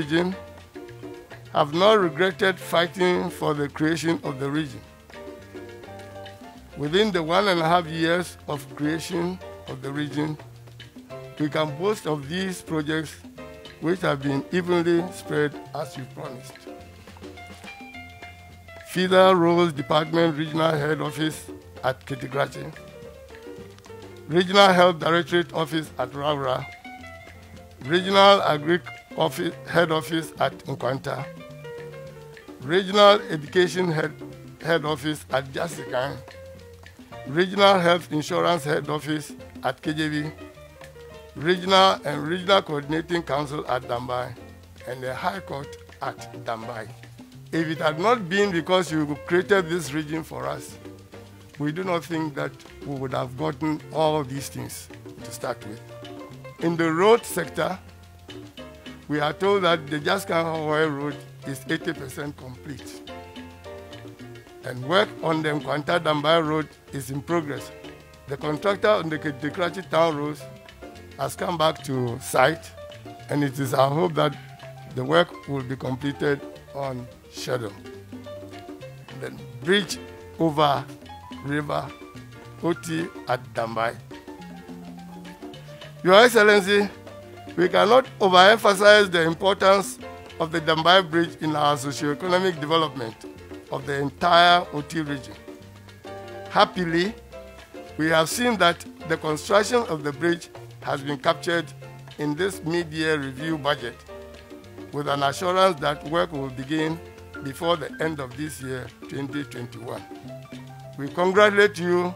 region have not regretted fighting for the creation of the region. Within the one and a half years of creation of the region, we can boast of these projects which have been evenly spread as you promised. Feeder Roads Department Regional Head Office at Kete-Krachi, Regional Health Directorate Office at Raura, Regional Agri office, Head Office at Nkwanta, Regional Education Head, Head Office at Jasikan, Regional Health Insurance Head Office at KJV, Regional and Regional Coordinating Council at Dambai, and the High Court at Dambai. If it had not been because you created this region for us, we do not think that we would have gotten all these things to start with. In the road sector, we are told that the Jaskan Hawaii Road is 80% complete. And work on the Nkwanta Dambai Road is in progress. The contractor on the Kete-Krachi Town Road has come back to site, and it is our hope that the work will be completed on schedule. The bridge over river Oti at Dambai. Your Excellency, we cannot overemphasize the importance of the Dambai Bridge in our socio-economic development of the entire Oti region. Happily, we have seen that the construction of the bridge has been captured in this mid-year review budget with an assurance that work will begin before the end of this year, 2021. We congratulate you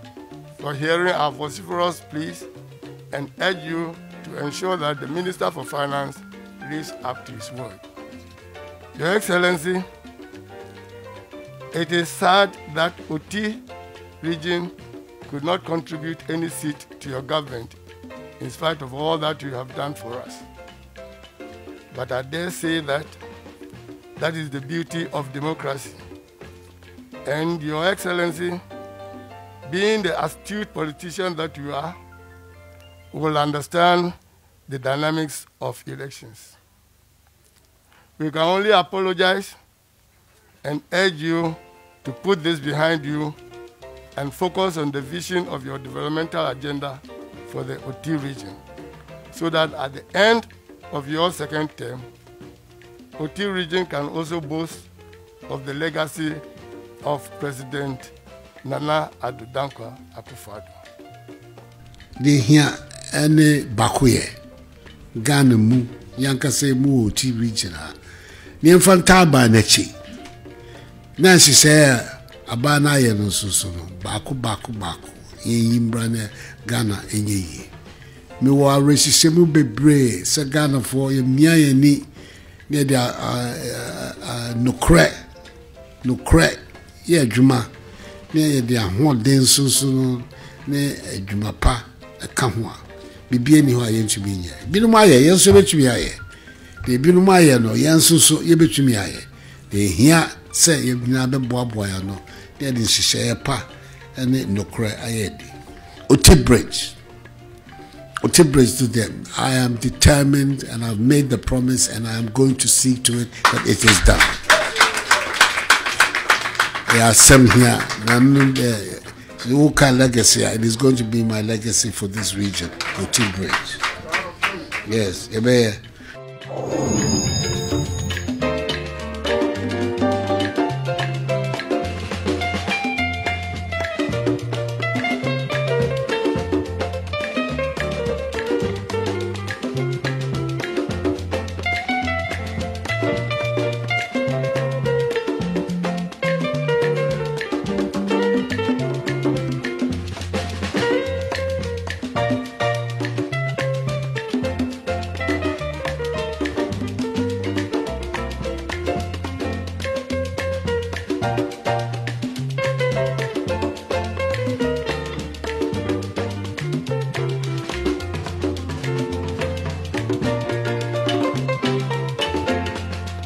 for hearing our vociferous pleas and urge you to ensure that the Minister for Finance lives up to his word. Your Excellency, it is sad that Oti region could not contribute any seat to your government in spite of all that you have done for us. But I dare say that that is the beauty of democracy. And Your Excellency, being the astute politician that you are, will understand the dynamics of elections. We can only apologize and urge you to put this behind you and focus on the vision of your developmental agenda for the Oti region so that at the end of your second term, Oti region can also boast of the legacy of President Nana Addo Dankwa Akufo-Addo. de hia ne baako yɛ ghana mu yankasa mu wɔ ti region a nneɛmfa nta abaa n'akyi na nhyehyɛeɛ a abaa no. Ayɛ no nso so no baako baako baako yɛyi mmra no ghana ɛnyɛ yie mewɔ awerɛhyehyɛ mu bebree sɛ ghanafoɔ yɛmmia yɛn ani ne yɛde nokorɛ nokorɛ yɛ adwuma ne yɛde ahoɔden nso nso no. Ne adwuma pa ɛka ho a. biribi ani hɔ a yɛntumi nyɛ. Binom ayɛ yɛn nso bɛtumi ayɛ. Deɛ binom ayɛ no yɛn nso so yɛbɛtumi ayɛ. Deɛ ɛhia sɛ yɛn nyinaa bɛboaboa yɛn no ne yɛde nhyehyɛeɛ pa ne nokorɛ ayɛ adi. Ɔte bridge. Ɔte bridge to them. I am determined and i've made the promise and i am going to see to it that it is done. Ɛyɛ asɛm hia na no woka legacy? A it is going to be my legacy for this region ɔte bridge yes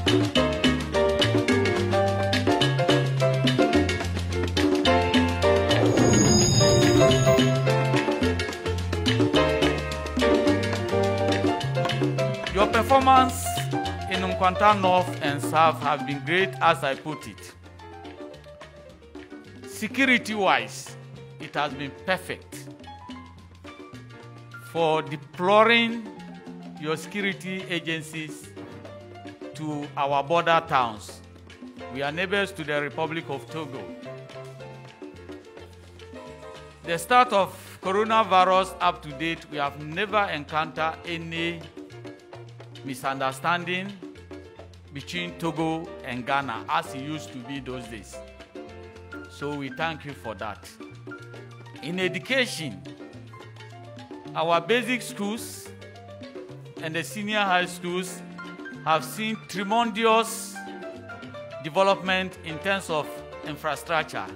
Your performance in Nkwanta North and South have been great as I put it. Security wise, it has been perfect for deploring your security agencies to our border towns. We are neighbors to the Republic of Togo. The start of coronavirus up to date, we have never encountered any misunderstanding between Togo and Ghana as it used to be those days. So we thank you for that. In education, our basic schools and the senior high schools have seen tremendous development in terms of infrastructure.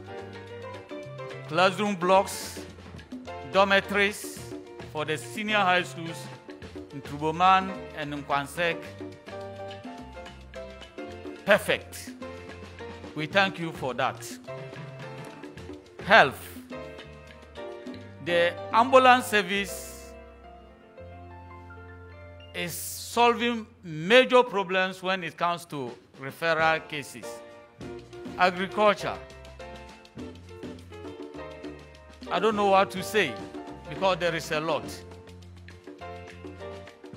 Classroom blocks, dormitories for the senior high schools in Truboman and in Kwansek. Perfect. We thank you for that. Health. The ambulance service is solving major problems when it comes to referral cases. Agriculture. I don't know what to say because there is a lot.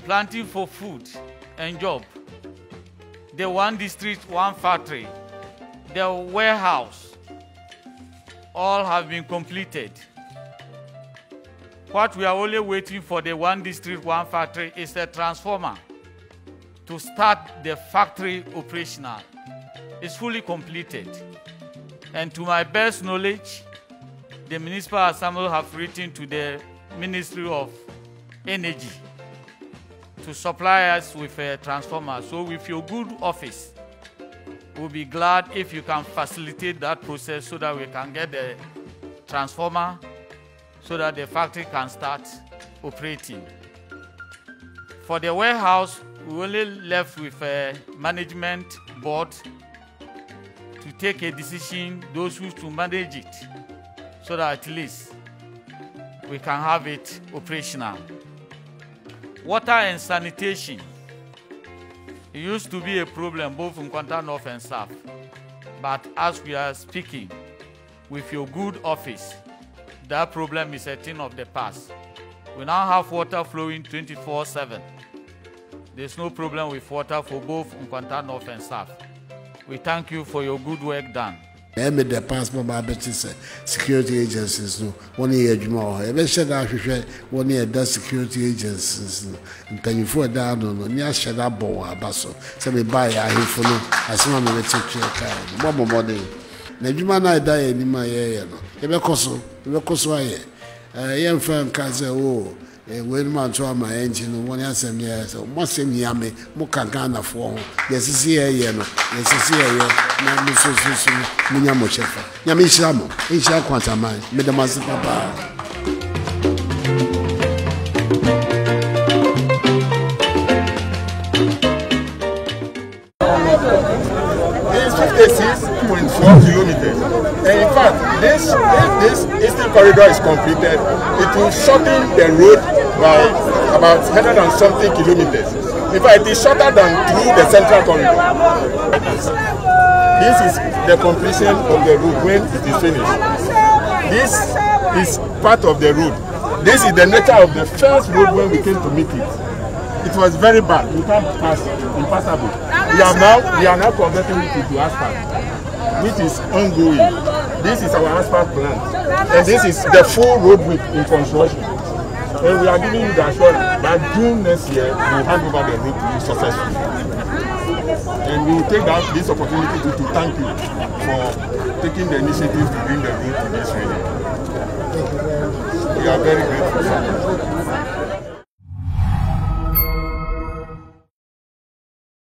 Planting for food and job. The one district, one factory. The warehouse. All have been completed. What we are only waiting for the one district, one factory is a transformer to start the factory operational. It's fully completed. And to my best knowledge, the municipal assembly have written to the Ministry of Energy to supply us with a transformer. So with your good office, we'll be glad if you can facilitate that process so that we can get the transformer so that the factory can start operating. For the warehouse, we only left with a management board to take a decision, those who to manage it, so that at least we can have it operational. Water and sanitation. It used to be a problem both in Kwanta North and South. But as we are speaking, with your good office, that problem is a thing of the past. We now have water flowing 24 7. There's no problem with water for both Nkwanta North and South. We thank you for your good work done. ɛmɛ dɛ passport baa bɛte sɛ security agencies no wɔn yɛ adwuma wɔ hɔ yɛbɛhyɛ da ahwehwɛ wɔn yɛ da security agencies no mpanyinfoɔ ɛda ano no ní ahyɛ da bɔ wɔn aba so sɛ meba yɛ ahemfo no asɛm a mɛbɛte twɛ kaa no bɔ bɔbɔden na adwuma no a ɛda yɛ anim a yɛyɛ no yɛbɛkɔ so yɛbɛkɔ so ayɛ yɛmfa nka sɛ o wɛnum ato ama yɛn nkyi no wɔn asɛm yɛ sɛ mo asɛm yia me mo ka ghanafoɔ ho yɛsisi yɛyɛ no yɛsisi yɛyɛ na mo nso so so mo kyɛfa nyame nhyira mo nhyira kwantaman meda mo ase papaa this if this eastern corridor is completed, it will shorten the road by about 100 and something kilometers. In fact, it is shorter than through the central corridor. This is the completion of the road when it is finished. This is part of the road. This is the nature of the first road when we came to meet it. It was very bad. We can't pass, impassable. We are now we are now converting it into asphalt, which is ongoing. This is our asphalt plant, and this is the full road width in construction. And we are giving you the assurance that June next year we will hand over the road to you successfully. And we will take that this opportunity to, to thank you for taking the initiative to bring the road to this region. We are very grateful.